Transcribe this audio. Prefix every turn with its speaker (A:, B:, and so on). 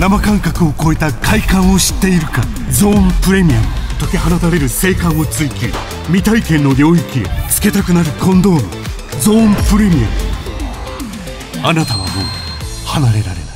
A: 生感覚を超えた快感を知っているか。ゾーンプレミアム。解き放たれる性感を追求。未体験の領域へ。つけたくなるコンドームゾーンプレミアム。あなたはもう離れられない。